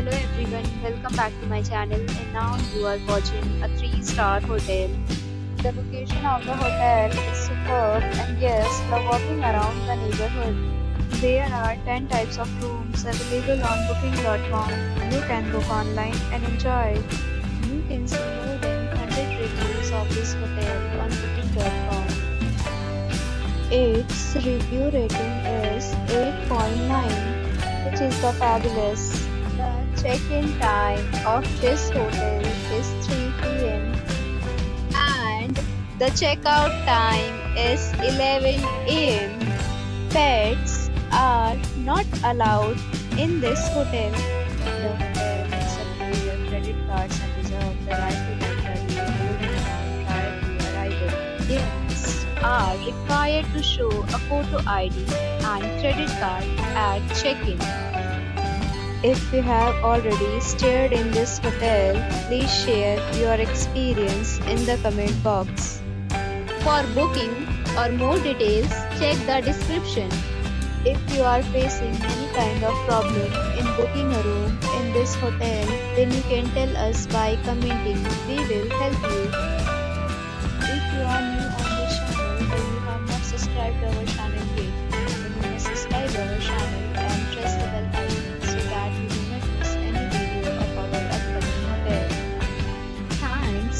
Hello everyone, welcome back to my channel and now you are watching a 3-star hotel. The location of the hotel is superb and guests love walking around the neighborhood. There are 10 types of rooms available on booking.com. You can book online and enjoy. You can see more than 100 reviews of this hotel on booking.com. Its review rating is 8.9 which is the fabulous. Check-in time of this hotel is 3 p.m. and the checkout time is 11 a.m. Pets are not allowed in this hotel. The hotel accepts your credit cards and reserves the right to. Guests are required to show a photo ID and credit card at check-in. If you have already stayed in this hotel, please share your experience in the comment box. For booking or more details, check the description. If you are facing any kind of problem in booking a room in this hotel, then you can tell us by commenting. We will help you. If you are